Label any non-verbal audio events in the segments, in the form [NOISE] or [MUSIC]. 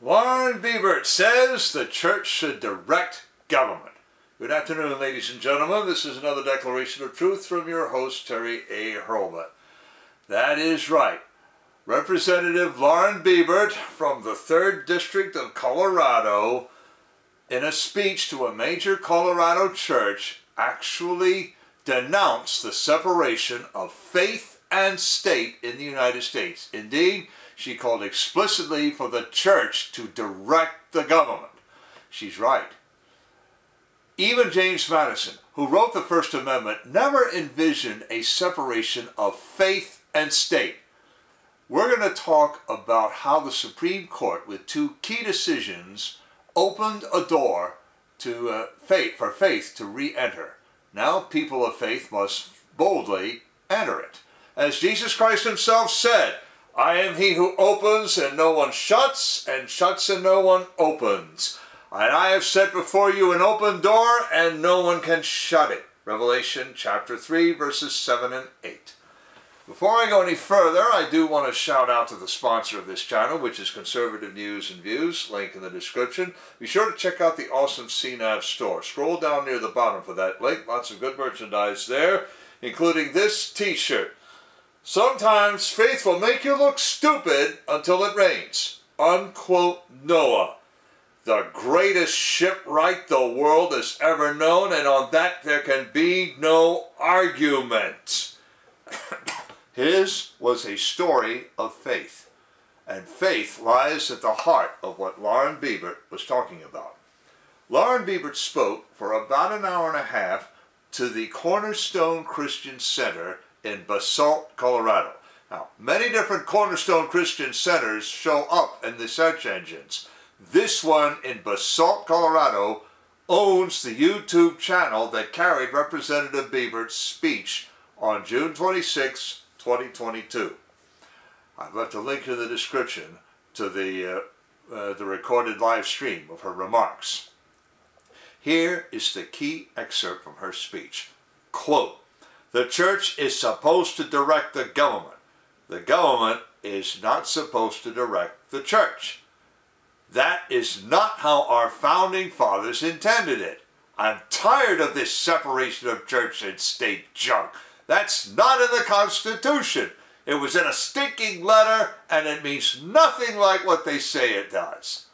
Lauren Boebert says the church should direct government. Good afternoon, ladies and gentlemen. This is another declaration of truth from your host, Terry A. Hurlbut. That is right. Representative Lauren Boebert from the 3rd District of Colorado, in a speech to a major Colorado church, actually denounced the separation of faith and state in the United States. Indeed, she called explicitly for the church to direct the government. She's right. Even James Madison, who wrote the First Amendment, never envisioned a separation of faith and state. We're going to talk about how the Supreme Court, with two key decisions, opened a door to uh, faith for faith to re-enter. Now, people of faith must boldly enter it. As Jesus Christ himself said, I am he who opens and no one shuts, and shuts and no one opens. And I have set before you an open door, and no one can shut it. Revelation chapter 3, verses 7 and 8. Before I go any further, I do want to shout out to the sponsor of this channel, which is Conservative News and Views, link in the description. Be sure to check out the awesome CNAV store. Scroll down near the bottom for that link. Lots of good merchandise there, including this t-shirt. Sometimes faith will make you look stupid until it rains. Unquote Noah. The greatest shipwright the world has ever known, and on that there can be no argument. [COUGHS] His was a story of faith, and faith lies at the heart of what Lauren Boebert was talking about. Lauren Boebert spoke for about an hour and a half to the Cornerstone Christian Center in Basalt, Colorado. Now, many different Cornerstone Christian centers show up in the search engines. This one in Basalt, Colorado owns the YouTube channel that carried Representative Boebert's speech on June 26, 2022. I've left a link in the description to the, uh, uh, the recorded live stream of her remarks. Here is the key excerpt from her speech. Quote, the church is supposed to direct the government. The government is not supposed to direct the church. That is not how our founding fathers intended it. I'm tired of this separation of church and state junk. That's not in the Constitution. It was in a stinking letter, and it means nothing like what they say it does.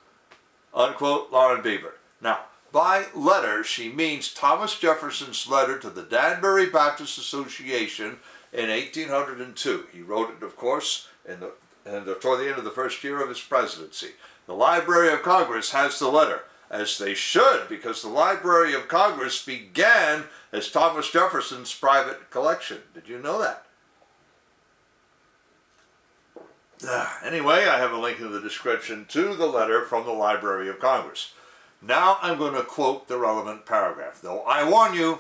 Unquote, Lauren Boebert. Now, by letter, she means Thomas Jefferson's letter to the Danbury Baptist Association in 1802. He wrote it, of course, in the, in the, toward the end of the first year of his presidency. The Library of Congress has the letter, as they should, because the Library of Congress began as Thomas Jefferson's private collection. Did you know that? Ah, anyway, I have a link in the description to the letter from the Library of Congress. Now I'm going to quote the relevant paragraph, though I warn you,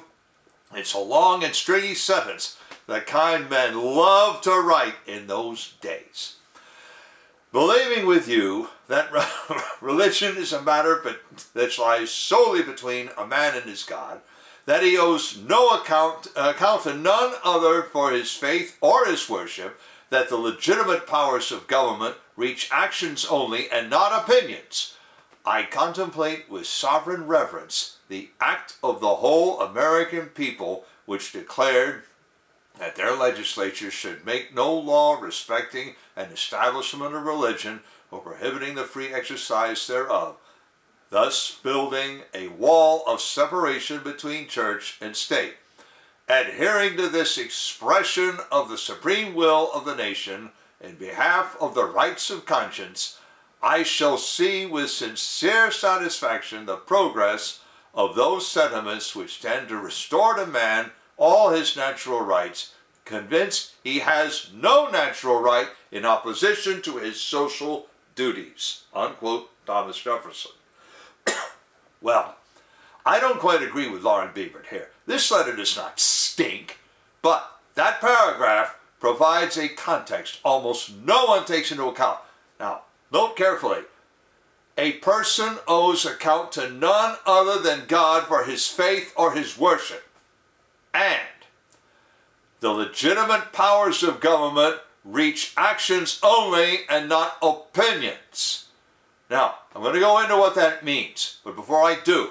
it's a long and stringy sentence that kind men loved to write in those days. Believing with you that [LAUGHS] religion is a matter that lies solely between a man and his God, that he owes no account, account to none other for his faith or his worship, that the legitimate powers of government reach actions only and not opinions, I contemplate with sovereign reverence the act of the whole American people which declared that their legislatures should make no law respecting an establishment of religion or prohibiting the free exercise thereof, thus building a wall of separation between church and state. Adhering to this expression of the supreme will of the nation in behalf of the rights of conscience, I shall see with sincere satisfaction the progress of those sentiments which tend to restore to man all his natural rights, convinced he has no natural right in opposition to his social duties. Unquote, Thomas Jefferson. [COUGHS] well, I don't quite agree with Lauren Boebert here. This letter does not stink, but that paragraph provides a context almost no one takes into account. Now, Note carefully. A person owes account to none other than God for his faith or his worship. And the legitimate powers of government reach actions only and not opinions. Now, I'm going to go into what that means, but before I do,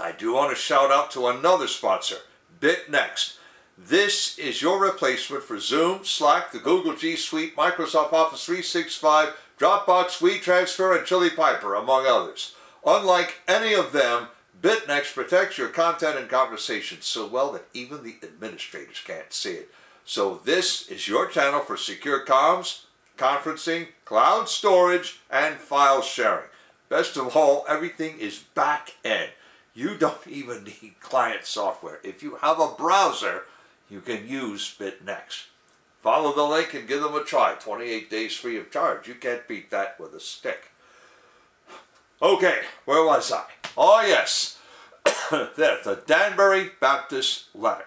I do want to shout out to another sponsor, BitNext. This is your replacement for Zoom, Slack, the Google G Suite, Microsoft Office 365, Dropbox, WeTransfer, and Chili Piper, among others. Unlike any of them, BitNext protects your content and conversations so well that even the administrators can't see it. So this is your channel for secure comms, conferencing, cloud storage, and file sharing. Best of all, everything is back end. You don't even need client software. If you have a browser, you can use BitNext. Follow the link and give them a try. 28 days free of charge. You can't beat that with a stick. Okay, where was I? Oh yes, [COUGHS] there, the Danbury Baptist letter.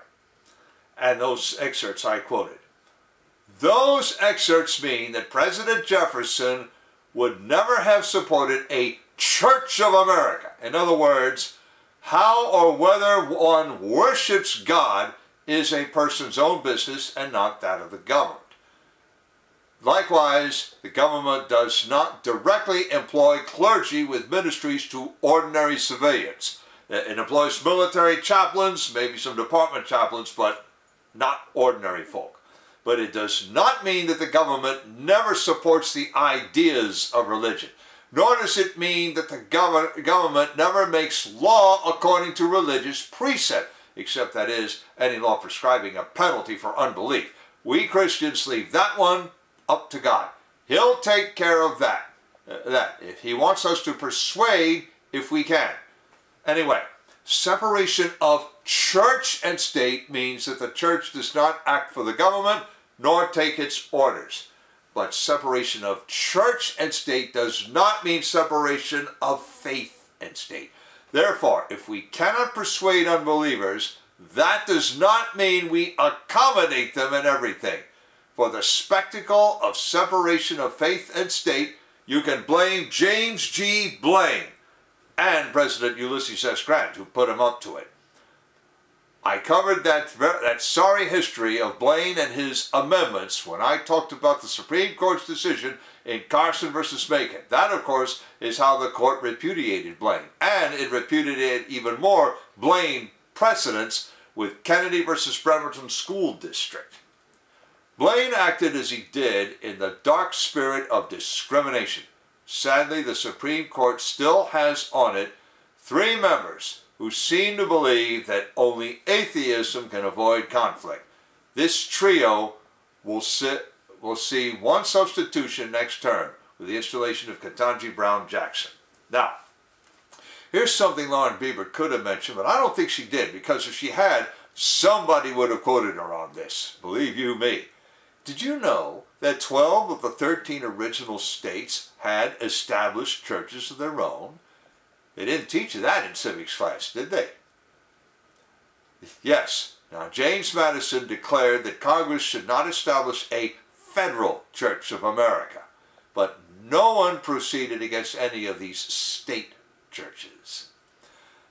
And those excerpts I quoted. Those excerpts mean that President Jefferson would never have supported a Church of America. In other words, how or whether one worships God is a person's own business and not that of the government. Likewise, the government does not directly employ clergy with ministries to ordinary civilians. Uh, it employs military chaplains, maybe some department chaplains, but not ordinary folk. But it does not mean that the government never supports the ideas of religion. Nor does it mean that the gov government never makes law according to religious precept, except that is, any law prescribing a penalty for unbelief. We Christians leave that one up to God. He'll take care of that. Uh, that if he wants us to persuade, if we can. Anyway, separation of church and state means that the church does not act for the government nor take its orders. But separation of church and state does not mean separation of faith and state. Therefore, if we cannot persuade unbelievers, that does not mean we accommodate them in everything. For the spectacle of separation of faith and state, you can blame James G. Blaine and President Ulysses S. Grant, who put him up to it. I covered that, that sorry history of Blaine and his amendments when I talked about the Supreme Court's decision in Carson versus Makin. That, of course, is how the court repudiated Blaine. And it repudiated even more Blaine precedents with Kennedy versus Bremerton School District. Blaine acted as he did in the dark spirit of discrimination. Sadly, the Supreme Court still has on it three members who seem to believe that only atheism can avoid conflict. This trio will, sit, will see one substitution next term with the installation of Ketanji Brown Jackson. Now, here's something Lauren Boebert could have mentioned, but I don't think she did, because if she had, somebody would have quoted her on this. Believe you me. Did you know that 12 of the 13 original states had established churches of their own? They didn't teach you that in civics class, did they? Yes. Now, James Madison declared that Congress should not establish a federal Church of America, but no one proceeded against any of these state churches.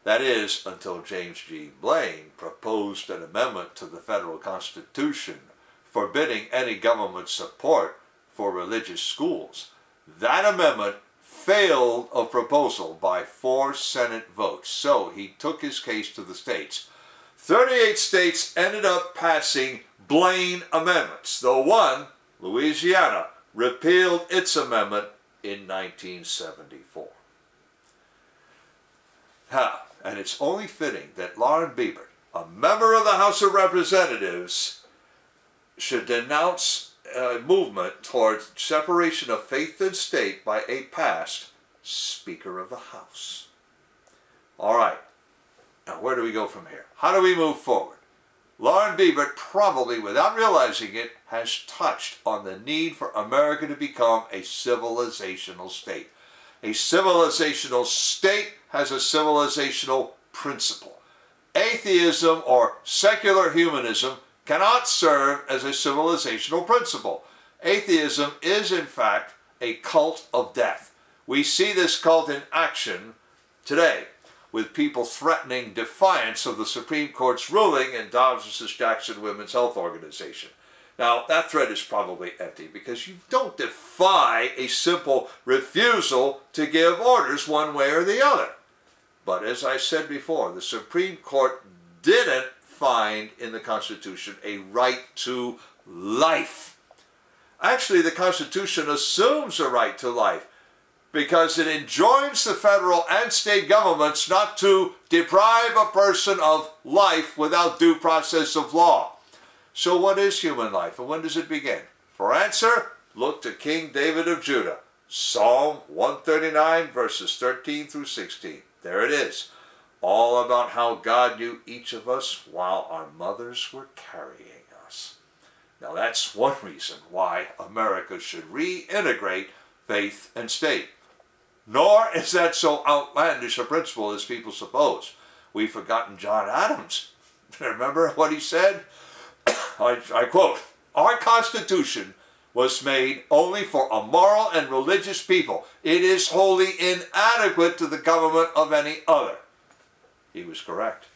That is, until James G. Blaine proposed an amendment to the federal Constitution forbidding any government support for religious schools. That amendment failed of proposal by four Senate votes. So he took his case to the states. 38 states ended up passing Blaine amendments. The one, Louisiana, repealed its amendment in 1974. How? And it's only fitting that Lauren Boebert, a member of the House of Representatives, should denounce uh, movement towards separation of faith and state by a past Speaker of the House. All right. Now, where do we go from here? How do we move forward? Lauren Boebert, probably without realizing it, has touched on the need for America to become a civilizational state. A civilizational state has a civilizational principle. Atheism or secular humanism cannot serve as a civilizational principle. Atheism is, in fact, a cult of death. We see this cult in action today with people threatening defiance of the Supreme Court's ruling in Dobbs v. Jackson Women's Health Organization. Now, that threat is probably empty because you don't defy a simple refusal to give orders one way or the other. But as I said before, the Supreme Court didn't find in the Constitution a right to life. Actually, the Constitution assumes a right to life because it enjoins the federal and state governments not to deprive a person of life without due process of law. So what is human life and when does it begin? For answer, look to King David of Judah, Psalm 139 verses 13 through 16. There it is. All about how God knew each of us while our mothers were carrying us. Now that's one reason why America should reintegrate faith and state. Nor is that so outlandish a principle as people suppose. We've forgotten John Adams. [LAUGHS] Remember what he said? [COUGHS] I, I quote, Our Constitution was made only for a moral and religious people. It is wholly inadequate to the government of any other. Was correct.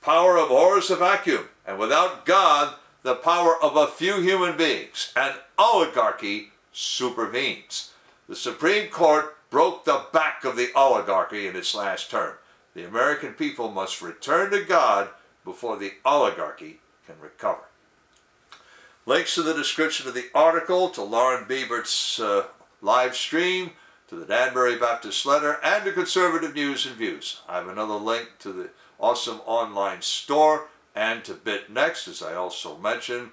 Power abhors a vacuum, and without God, the power of a few human beings, an oligarchy, supervenes. The Supreme Court broke the back of the oligarchy in its last term. The American people must return to God before the oligarchy can recover. Links to the description of the article, to Lauren Boebert's uh, live stream, to the Danbury Baptist Letter, and to Conservative News and Views. I have another link to the awesome online store and to BitNext, as I also mentioned.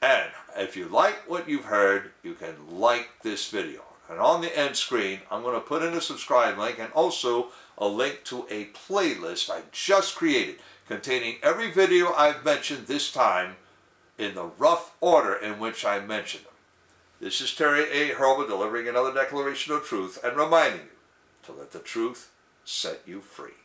And if you like what you've heard, you can like this video. And on the end screen, I'm going to put in a subscribe link and also a link to a playlist I just created containing every video I've mentioned this time in the rough order in which I mentioned them. This is Terry A. Hurlbut delivering another declaration of truth and reminding you to let the truth set you free.